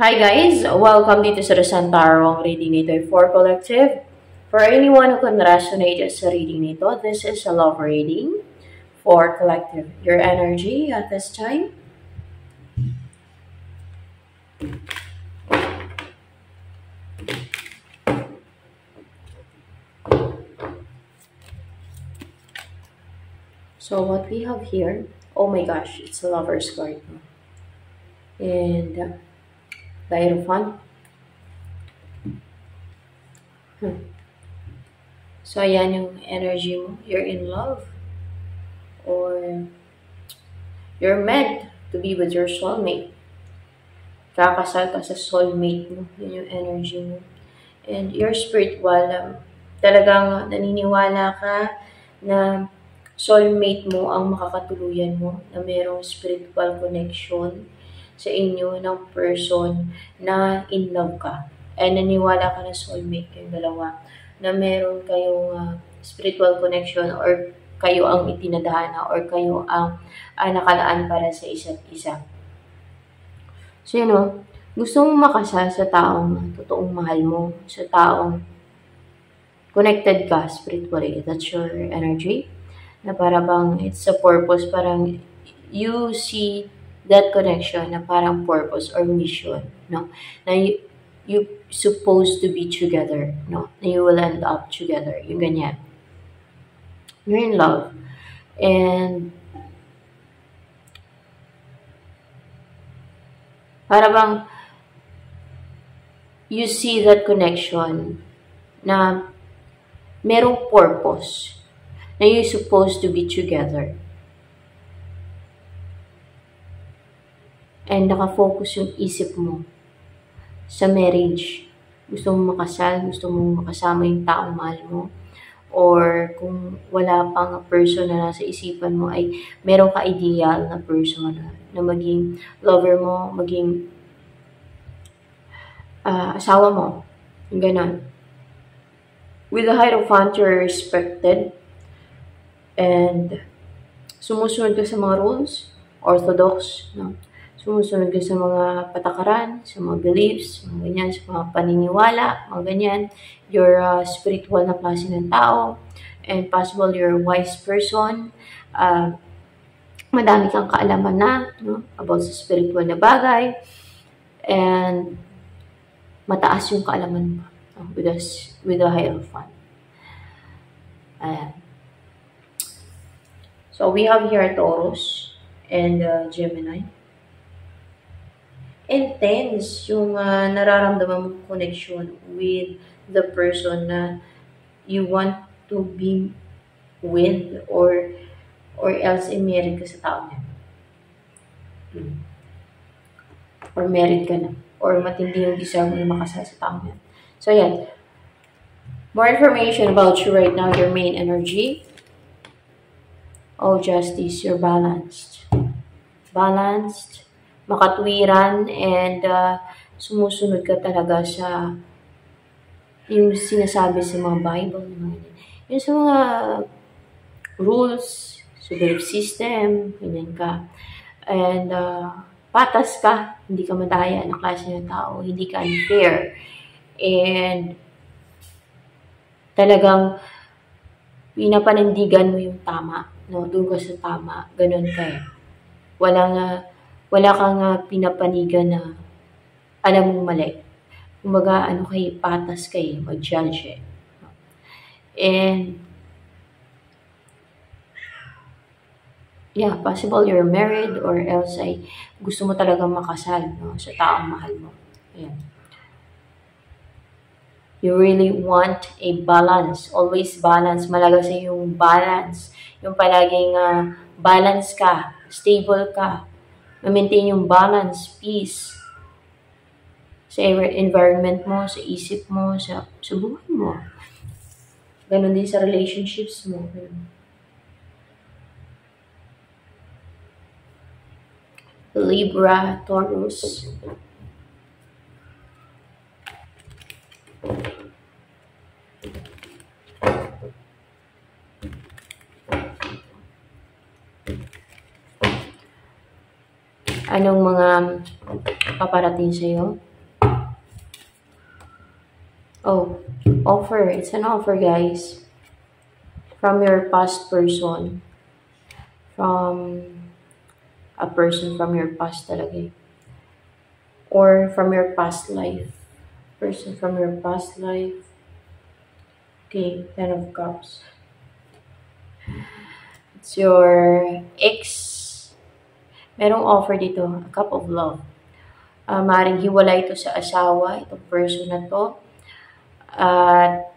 Hi guys! Welcome dito sa Rosan Tarot. Reading nito ay for collective. For anyone who can resonate sa reading nito, this is a love reading for collective. Your energy at this time. So what we have here, oh my gosh, it's a lover's card. And the Hierophant. Hmm. So ayan yung energy mo. You're in love. Or you're meant to be with your soulmate. Kakasal ka sa soulmate mo. Yun yung energy mo. And you're spiritual. Um, talagang naniniwala ka na soulmate mo ang makakatuluyan mo, na mayroong spiritual connection sa inyo ng person na in love ka. And naniwala ka na soulmate kayong dalawa, na meron kayong uh, spiritual connection or kayo ang itinadhana or kayo ang uh, nakalaan para sa isa't isa. So, you know, gusto mong makasal sa taong totoong mahal mo, sa taong connected ka spiritually. That's your energy na para bang it's a purpose, parang you see that connection na parang purpose or mission, no? Na you, you supposed to be together, no? Na you will end up together, yung ganyan. You're in love. And para bang you see that connection na merong purpose na you're supposed to be together. And nakafocus yung isip mo sa marriage. Gusto mo makasal, gusto mo makasama yung taong mahal mo. Or kung wala pang person na nasa isipan mo ay meron ka ideal na person na, na maging lover mo, maging uh, asawa mo. Ganon. With the Hierophant, you're respected and sumusunod ka sa mga rules, orthodox, no? Sumusunod ka sa mga patakaran, sa mga beliefs, mga ganyan, sa mga paniniwala, mga ganyan. You're a spiritual na klase ng tao, and possible you're a wise person. Uh, madami kang kaalaman na no? about sa spiritual na bagay. And mataas yung kaalaman mo no? with, us, with a Hierophant. Ayan. So we have here Taurus and uh, Gemini. Intense yung uh, nararamdaman mong connection with the person na you want to be with or or else i-married ka sa tao niya. Hmm. Or married ka na. Or matindi yung deserve mo makasal sa tao niya. So, yan. More information about you right now, your main energy. Oh, justice, you're balanced. Balanced, makatwiran, and uh, sumusunod ka talaga sa yung sinasabi sa mga Bible. Yung sa mga rules, sa belief system, ganyan ka. And uh, patas ka, hindi ka madaya ng klase ng tao, hindi ka unfair. And talagang pinapanindigan mo yung tama no, doon ka sa tama, ganun ka eh. Wala nga, wala kang uh, pinapanigan na alam mong mali. Kumbaga, ano kay patas kay mag-judge eh. And, yeah, possible you're married or else ay gusto mo talagang makasal no, sa taong mahal mo. Ayan. You really want a balance. Always balance. Malaga sa yung balance yung palaging uh, balance ka, stable ka, ma-maintain yung balance, peace sa environment mo, sa isip mo, sa, sa buhay mo. Ganon din sa relationships mo. Libra, Taurus. Anong mga paparating sa'yo. Oh, offer. It's an offer, guys. From your past person. From a person from your past talaga. eh. Or from your past life. Person from your past life. Okay, Ten of Cups. It's your ex. Merong offer dito, a cup of love. Uh, maaaring hiwalay ito sa asawa, itong person na to. At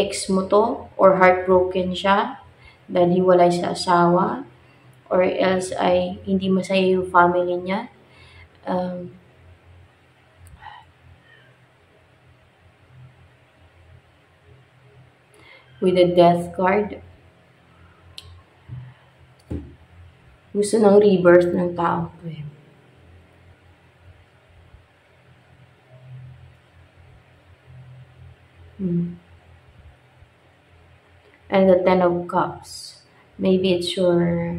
ex mo to or heartbroken siya dahil hiwalay sa asawa or else ay hindi masaya yung family niya. Um, with the death card. Gusto ng rebirth ng tao to eh. Hmm. And the Ten of Cups. Maybe it's your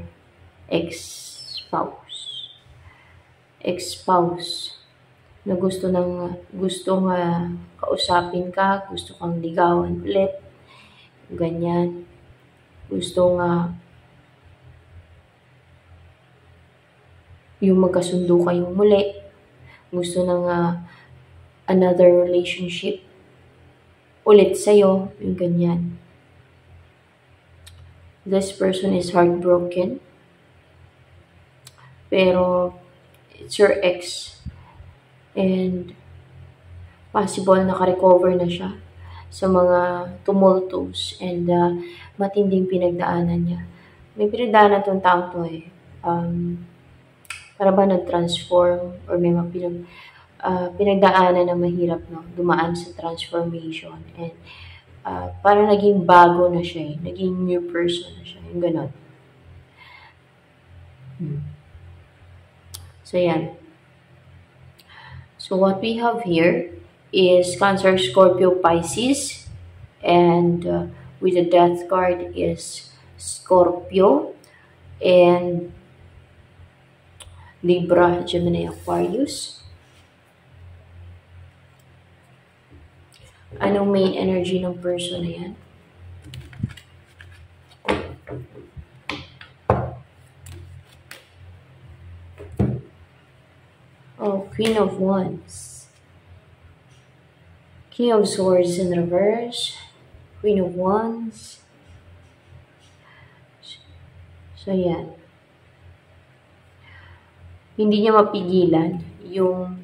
ex-spouse. Ex-spouse na gusto ng gusto nga kausapin ka, gusto kang ligawan ulit, ganyan. Gusto nga yung magkasundo kayong muli. Gusto ng uh, another relationship ulit sa'yo, yung ganyan. This person is heartbroken. Pero, it's your ex. And, possible naka-recover na siya sa mga tumultos and uh, matinding pinagdaanan niya. May pinagdaanan tong tao to eh. Um, para ba nag-transform or may mga pinag, uh, pinagdaanan na mahirap no? dumaan sa transformation. And uh, para naging bago na siya eh. Naging new person na siya. Yung ganon. Hmm. So, yan. So, what we have here is Cancer, Scorpio, Pisces. And uh, with the death card is Scorpio. And Libra, Gemini, Aquarius. Anong main energy ng person na yan? Oh, Queen of Wands. King of Swords in reverse. Queen of Wands. So, yan. Hindi niya mapigilan yung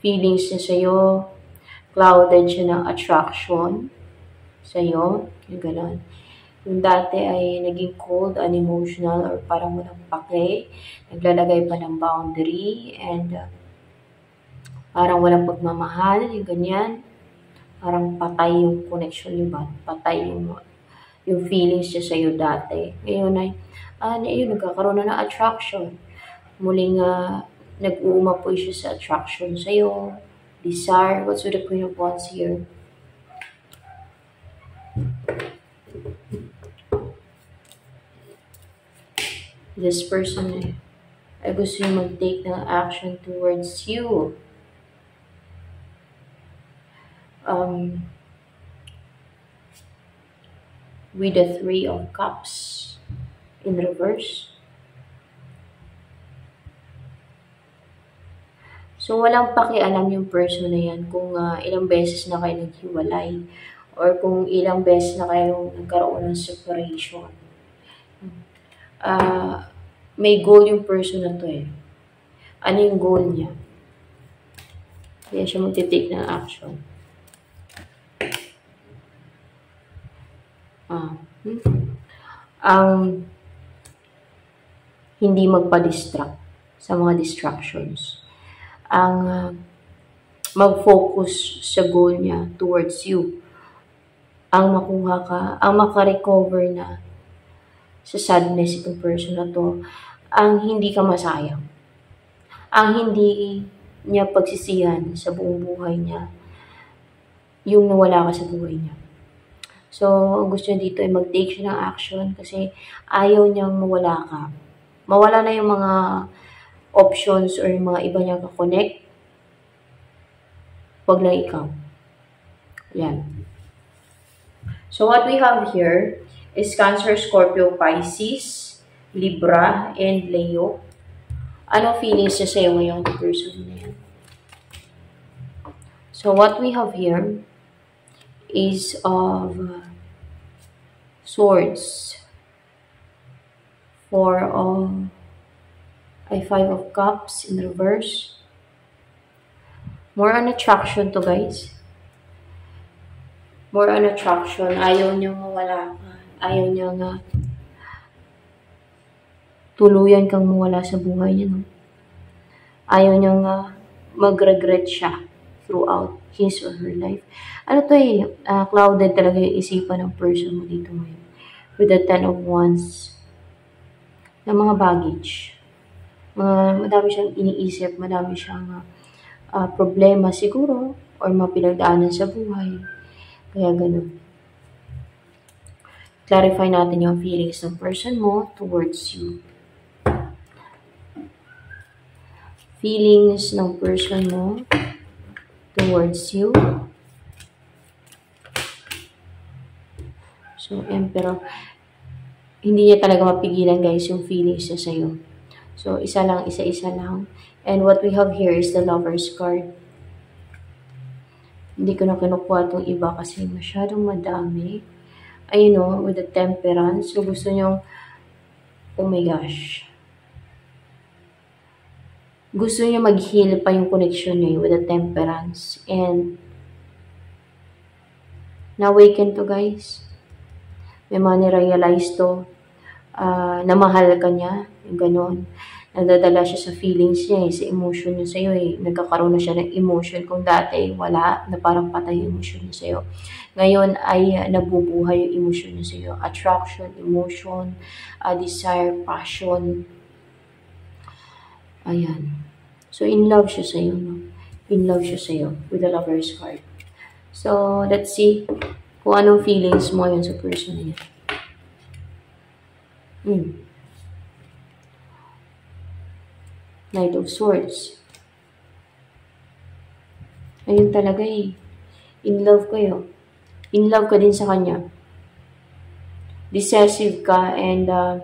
feelings niya sa'yo. Clouded siya ng attraction sa'yo. Yung gano'n. Yung dati ay naging cold, unemotional, or parang walang pake. Naglalagay pa ng boundary, and uh, parang walang pagmamahal, yung ganyan. Parang patay yung connection niyo ba? Patay yung, yung feelings niya sa'yo dati. Ngayon ay, ah, yun, nagkakaroon na ng attraction. Muling uh, nag-uumapoy siya sa attraction sa'yo. Desire. What's with the Queen of Wands here? this person eh, ay gusto yung mag-take ng action towards you. Um, with the Three of Cups in reverse. So, walang pakialam yung person na yan kung uh, ilang beses na kayo naghiwalay or kung ilang beses na kayo nagkaroon ng separation uh, may goal yung person na to eh. Ano yung goal niya? Kaya siya magtitake ng action. Ah, hmm? Ang hindi magpa-distract sa mga distractions. Ang uh, mag-focus sa goal niya towards you. Ang makuha ka, ang makarecover na sa sadness itong person na to, ang hindi ka masayang. Ang hindi niya pagsisihan sa buong buhay niya, yung nawala ka sa buhay niya. So, gusto niya dito ay mag-take siya ng action kasi ayaw niyang mawala ka. Mawala na yung mga options or yung mga iba niya ka-connect. Huwag lang ikaw. Yan. So what we have here is Cancer, Scorpio, Pisces, Libra, and Leo. Anong feelings niya sa'yo ngayong person na yan? So what we have here is of swords. Four of ay five of cups in reverse. More on attraction to guys. More on attraction. Ayaw niya mawala. Ayaw niya nga tuluyan kang mawala sa buhay niya. No? Ayaw niya nga mag-regret siya throughout his or her life. Ano to eh, uh, clouded talaga yung isipan ng person mo dito ngayon. With the Ten of Wands. Na mga baggage. Mga, madami siyang iniisip, madami siyang uh, problema siguro or mapinagdaanan sa buhay. Kaya ganun. Clarify natin yung feelings ng person mo towards you. Feelings ng person mo towards you. So, Emperor. Hindi niya talaga mapigilan guys yung feelings niya sa'yo. So, isa lang, isa-isa lang. And what we have here is the Lover's card. Hindi ko na kinukuha itong iba kasi masyadong madami. Ayun o, with the temperance. So, gusto nyong, oh my gosh. Gusto niya mag-heal pa yung connection niyo with the temperance. And, na-awaken to guys. May mga realize to uh, na mahal ka niya. Yung ganon. Nadadala siya sa feelings niya eh, sa emotion niya sa'yo eh. Nagkakaroon na siya ng emotion kung dati wala, na parang patay yung emotion niya sa'yo. Ngayon ay uh, nabubuhay yung emotion niya sa'yo. Attraction, emotion, uh, desire, passion. Ayan. So, in love siya sa'yo, no? In love siya sa'yo with the lover's card. So, let's see kung anong feelings mo yun sa person na yan. Hmm. Knight of Swords. Ayun talaga eh. In love kayo. In love ka din sa kanya. Decisive ka and uh,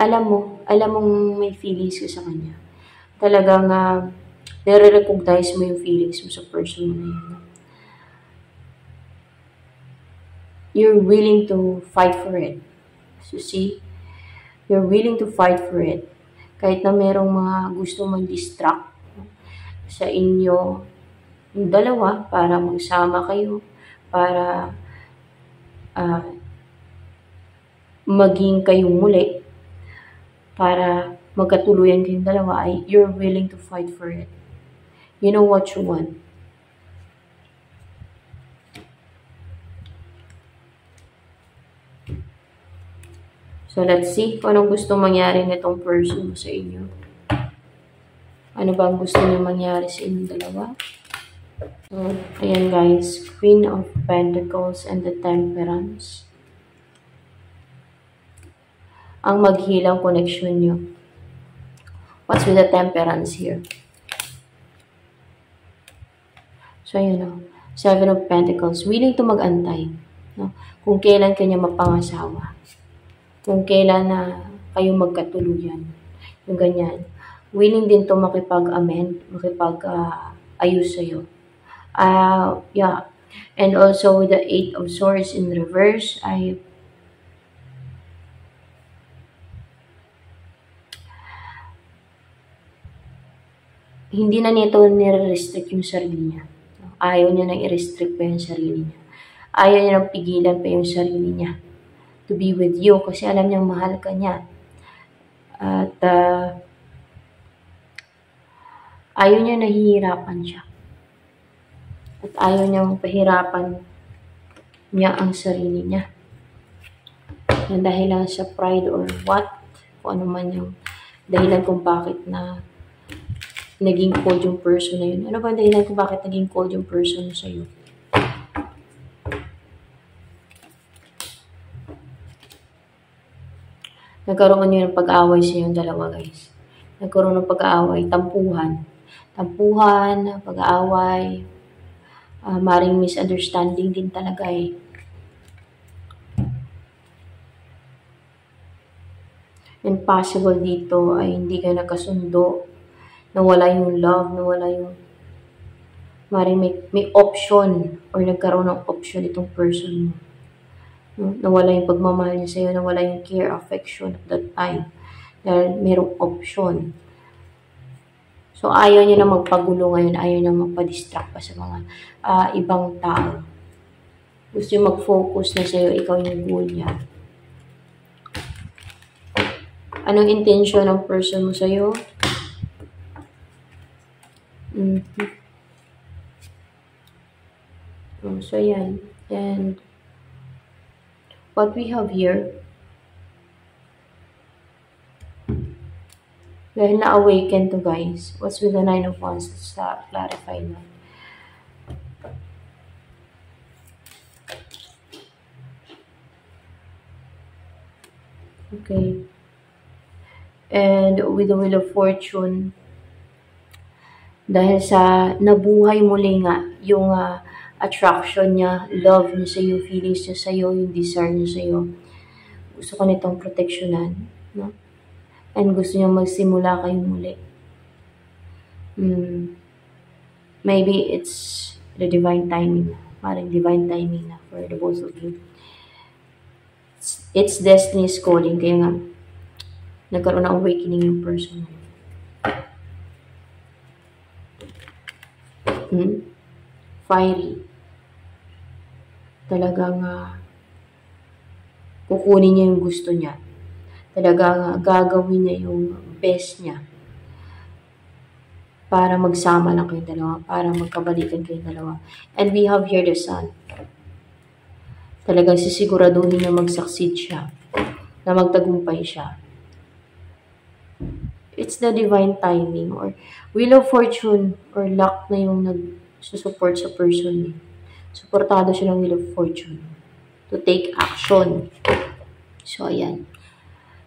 alam mo, alam mong may feelings ka sa kanya talagang uh, nare-recognize mo yung feelings mo sa person mo na yun. You're willing to fight for it. So see, you're willing to fight for it. Kahit na merong mga gusto mong distract sa inyo yung dalawa para magsama kayo, para uh, maging kayong muli, para magkatuluyan kayong dalawa ay you're willing to fight for it. You know what you want. So, let's see kung anong gusto mangyari nitong person mo sa inyo. Ano ba ang gusto niyo mangyari sa inyong dalawa? So, ayan guys. Queen of Pentacles and the Temperance. Ang maghilang connection niyo. What's with the temperance here? So, yun o. Seven of Pentacles. Willing to mag-antay. No? Kung kailan kanya mapangasawa. Kung kailan na kayo magkatuluyan. Yung ganyan. Willing din to makipag-amend, makipag-ayos uh, sa'yo. Uh, yeah. And also the Eight of Swords in reverse, ay hindi na nito nire-restrict yung sarili niya. Ayaw niya nang i-restrict pa yung sarili niya. Ayaw niya nang pigilan pa yung sarili niya to be with you kasi alam niyang mahal ka niya. At uh, ayaw niya nahihirapan siya. At ayaw niyang pahirapan niya ang sarili niya. Na dahil lang sa pride or what, kung ano man yung dahilan kung bakit na naging cold yung person na yun? Ano ba dahilan kung bakit naging cold yung person sa'yo? Nagkaroon yun ng pag-away sa yung dalawa, guys. Nagkaroon ng pag-away, tampuhan. Tampuhan, pag-away, uh, maring misunderstanding din talaga eh. And dito ay hindi ka nakasundo, nawala yung love, nawala yung maring may, may option or nagkaroon ng option itong person mo. No? Nawala yung pagmamahal niya sa'yo, nawala yung care, affection at that time. Dahil merong option. So, ayaw niya na magpagulo ngayon, ayaw niya magpa-distract pa sa mga uh, ibang tao. Gusto niya mag-focus na sa'yo, ikaw yung goal niya. Anong intention ng person mo sa'yo? Mm -hmm. so, yan. And, what we have here, dahil na-awaken to guys, what's with the Nine of Wands? Uh, clarify na. Okay and with the Wheel of Fortune. Dahil sa nabuhay muli nga yung uh, attraction niya, love niya sa iyo, feelings niya sa iyo, yung desire niya sa iyo. Gusto ko nitong proteksyonan. No? And gusto niya magsimula kayo muli. Hmm. Maybe it's the divine timing. Parang divine timing na for the both of you. It's, it's destiny's calling. Kaya nga, nagkaroon ng awakening yung person. Hmm? Fiery. Talagang uh, kukunin niya yung gusto niya. Talagang uh, gagawin niya yung best niya para magsama lang kayo dalawa, para magkabalikan kayo dalawa. And we have here the sun. Talagang sisiguraduhin na mag-succeed siya, na magtagumpay siya it's the divine timing or wheel of fortune or luck na yung nag-support sa person. Eh. Supportado siya ng wheel of fortune to take action. So, ayan.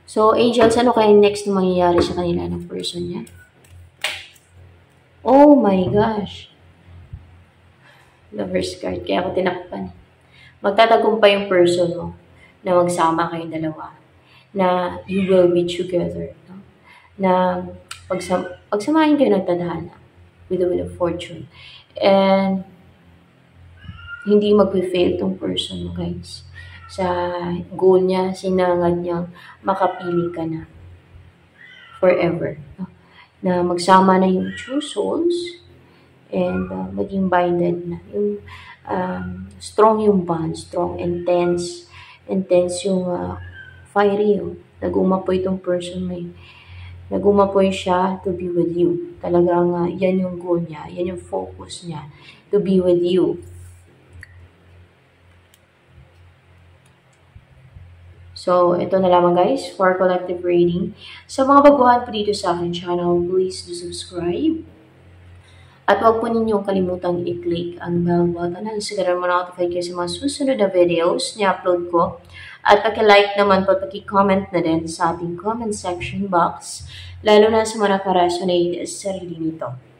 So, angels, ano kaya next na mangyayari sa kanila ng person niya? Oh my gosh. Lover's card. Kaya ako tinakpan. Magtatagumpay yung person mo na magsama kayong dalawa. Na you will be together na pagsam pagsamahin kayo ng tadhana with the will of fortune. And hindi mag-fail tong person mo, guys. Sa goal niya, sinangad niyang makapili ka na forever. Na magsama na yung true souls and uh, maging binded na. Yung um, strong yung bond, strong, intense, intense yung uh, fiery. Oh. Nag-umapoy itong person may nagumapoy siya to be with you. Talagang uh, yan yung goal niya, yan yung focus niya, to be with you. So, ito na lamang guys for collective reading. Sa mga baguhan po dito sa akin channel, please do subscribe. At huwag po ninyong kalimutang i-click ang bell button na siguro mo notify kayo sa mga susunod na videos na upload ko. At paki-like naman po, paki-comment na din sa ating comment section box, lalo na sa mga nakaresonate sa sarili nito.